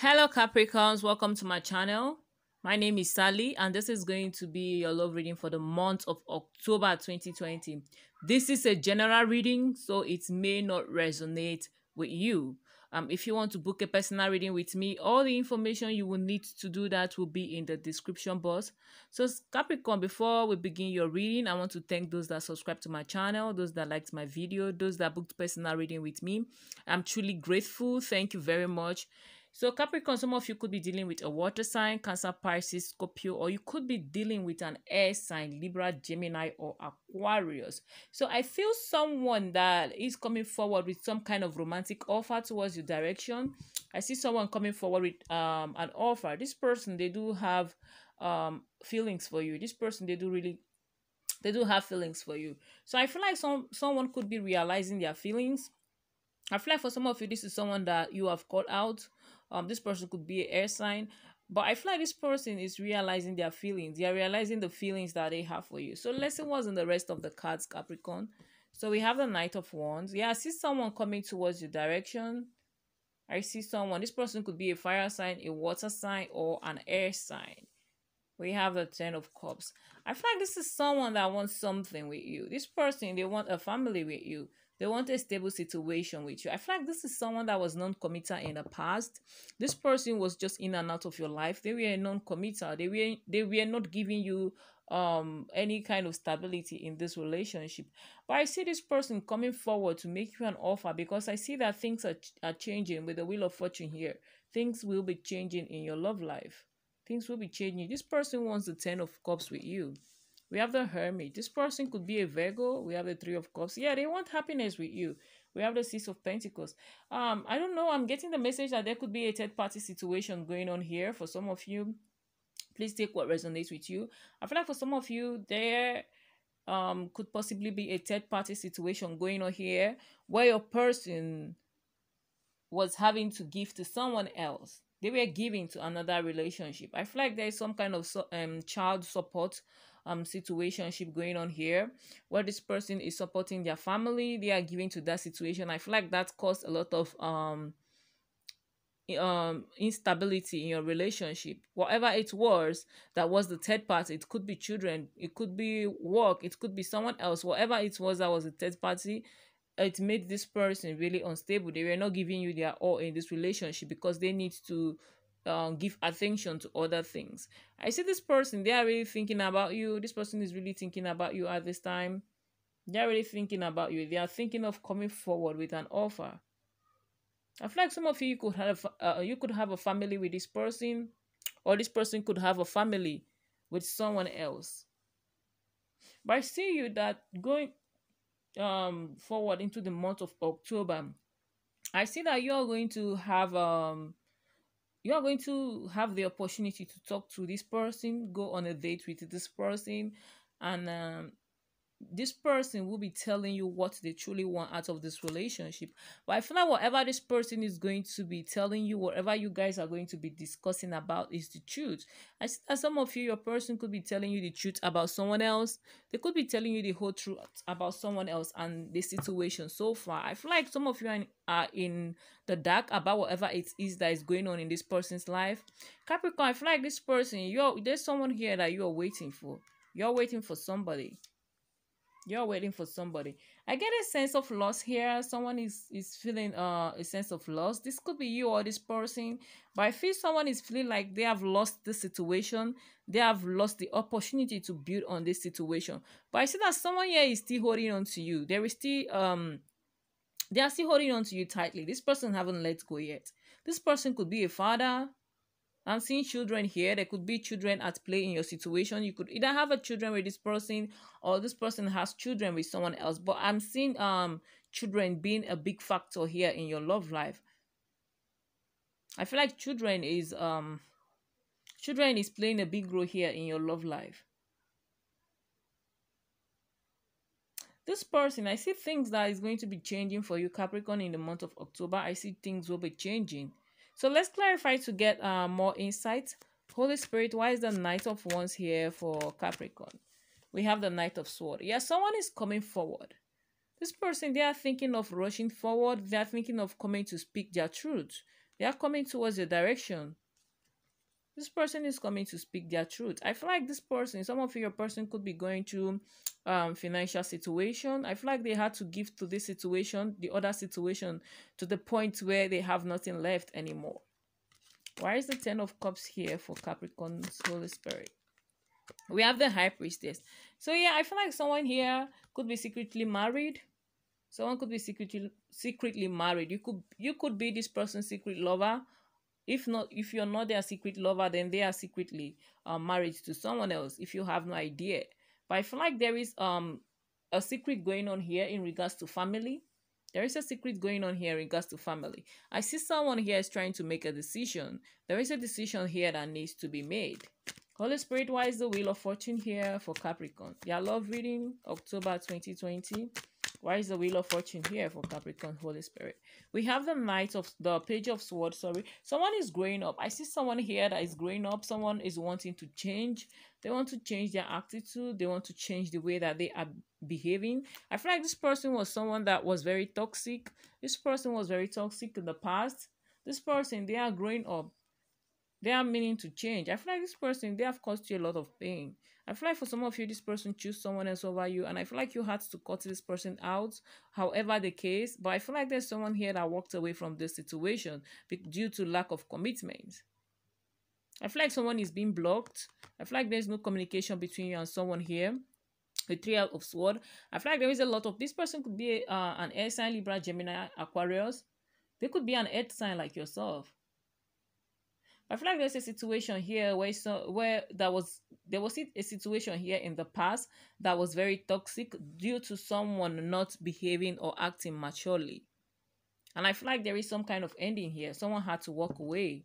Hello Capricorns, welcome to my channel. My name is Sally and this is going to be your love reading for the month of October 2020. This is a general reading so it may not resonate with you. Um, if you want to book a personal reading with me, all the information you will need to do that will be in the description box. So Capricorn, before we begin your reading, I want to thank those that subscribe to my channel, those that liked my video, those that booked personal reading with me. I'm truly grateful. Thank you very much. So Capricorn, some of you could be dealing with a water sign, Cancer, Pisces, Scorpio, or you could be dealing with an air sign, Libra, Gemini, or Aquarius. So I feel someone that is coming forward with some kind of romantic offer towards your direction. I see someone coming forward with um, an offer. This person, they do have um, feelings for you. This person, they do really they do have feelings for you. So I feel like some someone could be realizing their feelings. I feel like for some of you, this is someone that you have called out um this person could be an air sign but i feel like this person is realizing their feelings. They are realizing the feelings that they have for you. So let's see what's in the rest of the cards capricorn. So we have the knight of wands. Yeah i see someone coming towards your direction. I see someone. This person could be a fire sign a water sign or an air sign. We have the ten of cups. I feel like this is someone that wants something with you. This person they want a family with you they want a stable situation with you. I feel like this is someone that was non-committal in the past. This person was just in and out of your life. They were a non-committal. They were they were not giving you um any kind of stability in this relationship. But I see this person coming forward to make you an offer because I see that things are, are changing with the wheel of fortune here. Things will be changing in your love life. Things will be changing. This person wants the ten of cups with you. We have the Hermit. This person could be a Virgo. We have the Three of Cups. Yeah, they want happiness with you. We have the Six of Pentacles. Um, I don't know. I'm getting the message that there could be a third party situation going on here for some of you. Please take what resonates with you. I feel like for some of you, there um could possibly be a third party situation going on here where your person was having to give to someone else they were giving to another relationship i feel like there's some kind of um child support um situationship going on here where this person is supporting their family. They are giving to that situation. I feel like that caused a lot of um um instability in your relationship. Whatever it was that was the third party it could be children it could be work it could be someone else. Whatever it was that was a third party it made this person really unstable. They were not giving you their all in this relationship because they need to uh, give attention to other things. I see this person, they are really thinking about you. This person is really thinking about you at this time. They are really thinking about you. They are thinking of coming forward with an offer. I feel like some of you could have uh, you could have a family with this person, or this person could have a family with someone else. But I see you that going um forward into the month of October, I see that you are going to have um you are going to have the opportunity to talk to this person, go on a date with this person, and um, this person will be telling you what they truly want out of this relationship. But I feel like whatever this person is going to be telling you, whatever you guys are going to be discussing about, is the truth. I see that some of you, your person could be telling you the truth about someone else. They could be telling you the whole truth about someone else and the situation so far. I feel like some of you are in, are in the dark about whatever it is that is going on in this person's life. Capricorn, I feel like this person, you're there's someone here that you're waiting for. You're waiting for somebody you're waiting for somebody. I get a sense of loss here. Someone is is feeling uh a sense of loss. This could be you or this person but i feel someone is feeling like they have lost the situation. They have lost the opportunity to build on this situation. But i see that someone here is still holding on to you. There is still um they are still holding on to you tightly. This person haven't let go yet. This person could be a father I'm seeing children here. There could be children at play in your situation. You could either have a children with this person or this person has children with someone else. But I'm seeing um children being a big factor here in your love life. I feel like children is um children is playing a big role here in your love life. This person, I see things that is going to be changing for you, Capricorn, in the month of October. I see things will be changing so let's clarify to get uh, more insight. Holy Spirit, why is the Knight of Wands here for Capricorn? We have the Knight of Sword. Yeah, someone is coming forward. This person, they are thinking of rushing forward. They are thinking of coming to speak their truth. They are coming towards your direction. This person is coming to speak their truth. I feel like this person, some of your person could be going through um financial situation. I feel like they had to give to this situation, the other situation, to the point where they have nothing left anymore. Why is the Ten of Cups here for Capricorn's Holy Spirit? We have the High Priestess. So yeah, I feel like someone here could be secretly married someone could be secretly secretly married you could you could be this person's secret lover if not if you're not their secret lover then they are secretly uh, married to someone else if you have no idea. But i feel like there is um a secret going on here in regards to family. There is a secret going on here in regards to family. I see someone here is trying to make a decision. There is a decision here that needs to be made. Holy spirit why is the wheel of fortune here for capricorn? Your love reading october 2020 why is the Wheel of Fortune here for Capricorn Holy Spirit? We have the Knight of the Page of Swords. Sorry, someone is growing up. I see someone here that is growing up. Someone is wanting to change. They want to change their attitude. They want to change the way that they are behaving. I feel like this person was someone that was very toxic. This person was very toxic in the past. This person, they are growing up. They are meaning to change. I feel like this person, they have caused you a lot of pain. I feel like for some of you, this person choose someone else over you, and I feel like you had to cut this person out, however the case. But I feel like there's someone here that walked away from this situation due to lack of commitment. I feel like someone is being blocked. I feel like there's no communication between you and someone here. The three of sword. I feel like there is a lot of this person could be uh, an air sign, Libra, Gemini, Aquarius. They could be an earth sign like yourself. I feel like there's a situation here where so where there was there was a situation here in the past that was very toxic due to someone not behaving or acting maturely. And I feel like there is some kind of ending here. Someone had to walk away.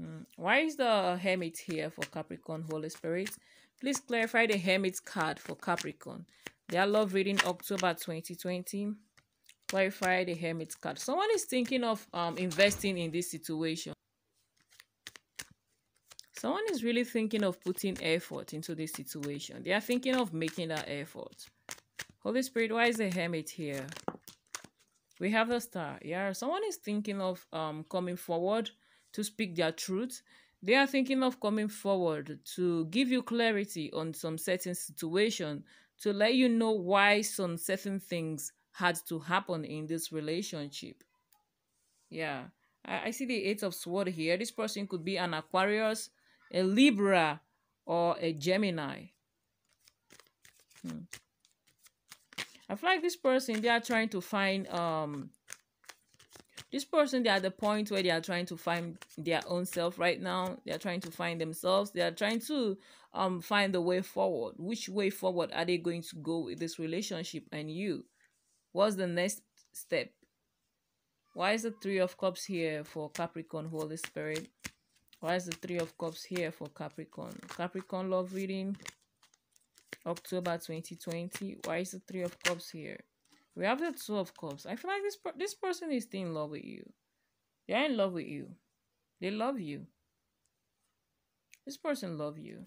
Hmm. Why is the Hermit here for Capricorn Holy Spirit? Please clarify the Hermit card for Capricorn. Their love reading October 2020 clarify the hermit card? Someone is thinking of um investing in this situation. Someone is really thinking of putting effort into this situation. They are thinking of making that effort. Holy spirit why is the hermit here? We have the star. Yeah someone is thinking of um coming forward to speak their truth. They are thinking of coming forward to give you clarity on some certain situation to let you know why some certain things had to happen in this relationship. Yeah, I, I see the Eight of Sword here. This person could be an Aquarius, a Libra, or a Gemini. Hmm. I feel like this person, they are trying to find um this person they are at the point where they are trying to find their own self right now they are trying to find themselves they are trying to um find the way forward which way forward are they going to go with this relationship and you What's the next step? Why is the Three of Cups here for Capricorn Holy Spirit? Why is the Three of Cups here for Capricorn? Capricorn love reading, October 2020. Why is the Three of Cups here? We have the Two of Cups. I feel like this per this person is still in love with you. They're in love with you. They love you. This person love you.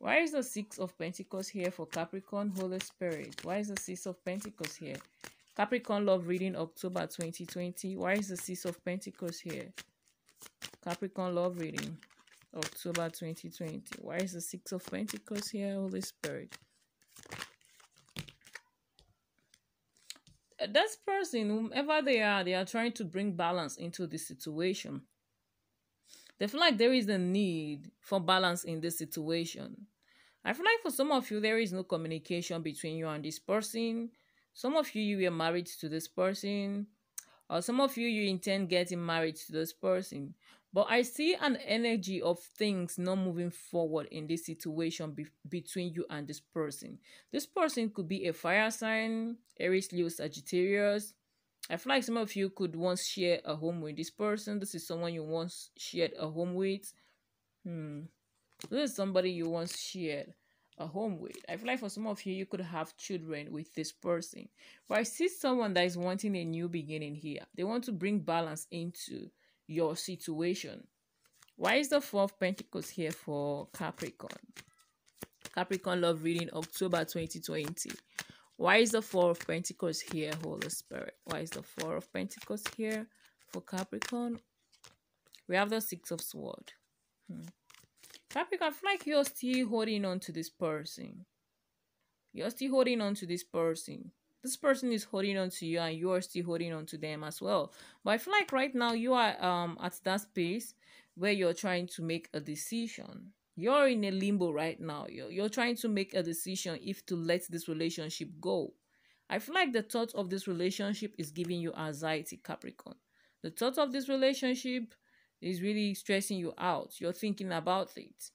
Why is the Six of Pentacles here for Capricorn Holy Spirit? Why is the Six of Pentacles here? Capricorn Love Reading October 2020. Why is the Six of Pentacles here? Capricorn Love Reading October 2020. Why is the Six of Pentacles here, Holy Spirit? That person, whomever they are, they are trying to bring balance into the situation. They feel like there is a need for balance in this situation. I feel like for some of you, there is no communication between you and this person. Some of you, you were married to this person. Or some of you, you intend getting married to this person. But I see an energy of things not moving forward in this situation be between you and this person. This person could be a fire sign, Aries, Leo, Sagittarius, I feel like some of you could once share a home with this person. This is someone you once shared a home with. Hmm. This is somebody you once shared a home with. I feel like for some of you, you could have children with this person. But I see someone that is wanting a new beginning here. They want to bring balance into your situation. Why is the Four of Pentacles here for Capricorn? Capricorn love reading October 2020. Why is the Four of Pentacles here, Holy Spirit? Why is the Four of Pentacles here for Capricorn? We have the Six of Sword. Hmm. Capricorn, I feel like you're still holding on to this person. You're still holding on to this person. This person is holding on to you and you are still holding on to them as well. But I feel like right now you are um at that space where you're trying to make a decision. You're in a limbo right now. You're, you're trying to make a decision if to let this relationship go. I feel like the thought of this relationship is giving you anxiety, Capricorn. The thought of this relationship is really stressing you out. You're thinking about it.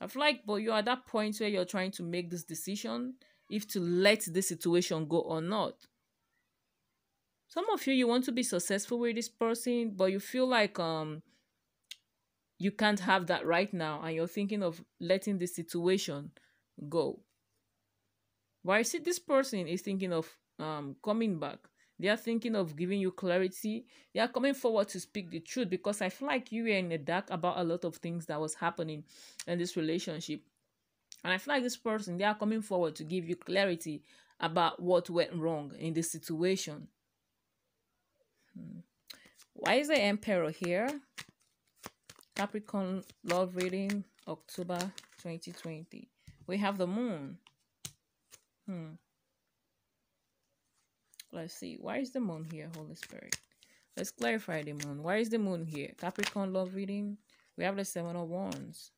I feel like, but you're at that point where you're trying to make this decision if to let this situation go or not. Some of you, you want to be successful with this person, but you feel like um you can't have that right now and you're thinking of letting the situation go. why see this person is thinking of um coming back. They are thinking of giving you clarity. They are coming forward to speak the truth because I feel like you were in the dark about a lot of things that was happening in this relationship. And I feel like this person, they are coming forward to give you clarity about what went wrong in this situation. Hmm. Why is the Emperor here? Capricorn love reading October 2020. We have the moon. Hmm. Let's see. Why is the moon here, Holy Spirit? Let's clarify the moon. Why is the moon here? Capricorn love reading. We have the seven of wands.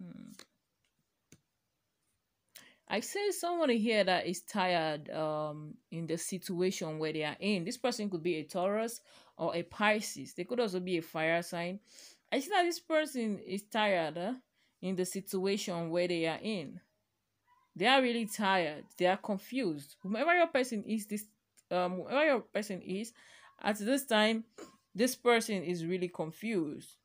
Hmm. I see someone here that is tired um in the situation where they are in. This person could be a Taurus or a Pisces. They could also be a fire sign. I see that this person is tired uh, in the situation where they are in. They are really tired. They are confused. Whomever your person is, this um, whoever your person is, at this time, this person is really confused.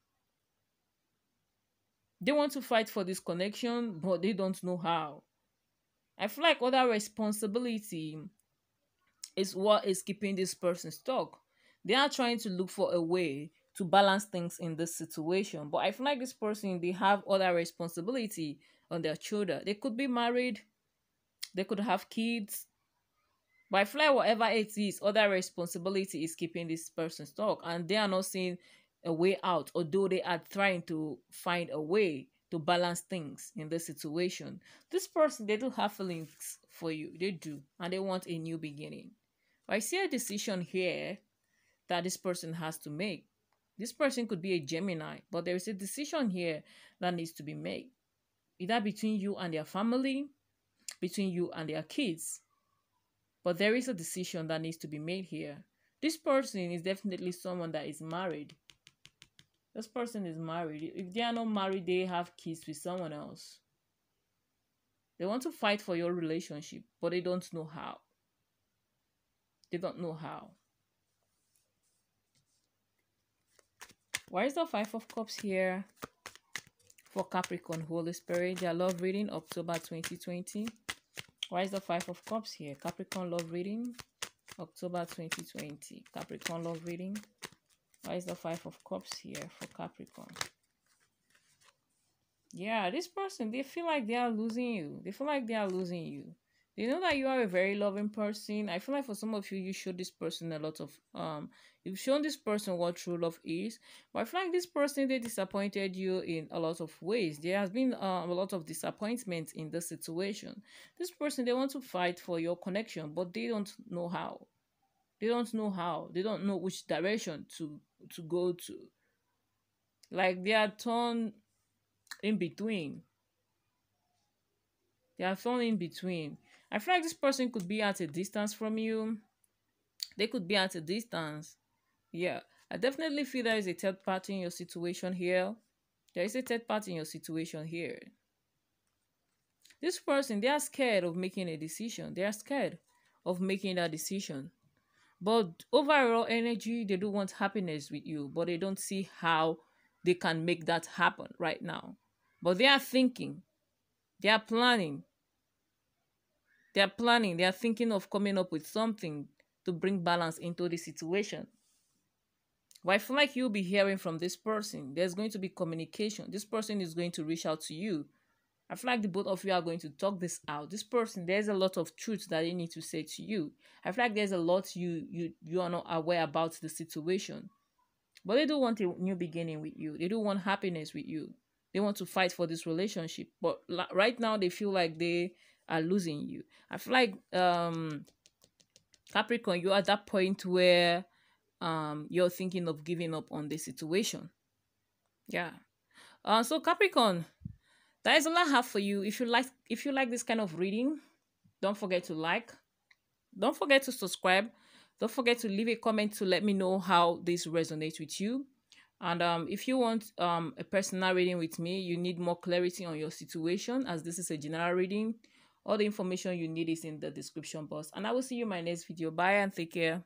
They want to fight for this connection, but they don't know how. I feel like other responsibility is what is keeping this person stuck. They are trying to look for a way to balance things in this situation. But I feel like this person, they have other responsibility on their shoulder. They could be married, they could have kids. But I feel like whatever it is, other responsibility is keeping this person stuck. And they are not seeing a way out, although they are trying to find a way to balance things in this situation. This person, they do have feelings for you. They do. And they want a new beginning. But I see a decision here that this person has to make. This person could be a Gemini, but there is a decision here that needs to be made. Either between you and their family, between you and their kids. But there is a decision that needs to be made here. This person is definitely someone that is married this person is married. If they are not married, they have kids with someone else. They want to fight for your relationship, but they don't know how. They don't know how. Why is the Five of Cups here for Capricorn Holy Spirit? Their love reading October 2020. Why is the Five of Cups here? Capricorn love reading October 2020. Capricorn love reading why is the Five of Cups here for Capricorn? Yeah, this person, they feel like they are losing you. They feel like they are losing you. They know that you are a very loving person. I feel like for some of you, you showed this person a lot of um you've shown this person what true love is. But I feel like this person they disappointed you in a lot of ways. There has been um, a lot of disappointment in this situation. This person they want to fight for your connection, but they don't know how. They don't know how. They don't know which direction to to go to. Like they are torn in between. They are torn in between. I feel like this person could be at a distance from you. They could be at a distance. Yeah. I definitely feel there is a third party in your situation here. There is a third party in your situation here. This person, they are scared of making a decision. They are scared of making that decision. But overall energy, they do want happiness with you, but they don't see how they can make that happen right now. But they are thinking, they are planning. They are planning, they are thinking of coming up with something to bring balance into the situation. I feel like you'll be hearing from this person. There's going to be communication. This person is going to reach out to you. I feel like the both of you are going to talk this out. This person, there's a lot of truth that they need to say to you. I feel like there's a lot you you you are not aware about the situation. But they do want a new beginning with you. They do want happiness with you. They want to fight for this relationship. But right now they feel like they are losing you. I feel like um Capricorn, you're at that point where um you're thinking of giving up on the situation. Yeah. Uh so Capricorn, that is all I have for you. If you like if you like this kind of reading, don't forget to like. Don't forget to subscribe. Don't forget to leave a comment to let me know how this resonates with you. And um, if you want um, a personal reading with me, you need more clarity on your situation, as this is a general reading. All the information you need is in the description box. And I will see you in my next video. Bye and take care.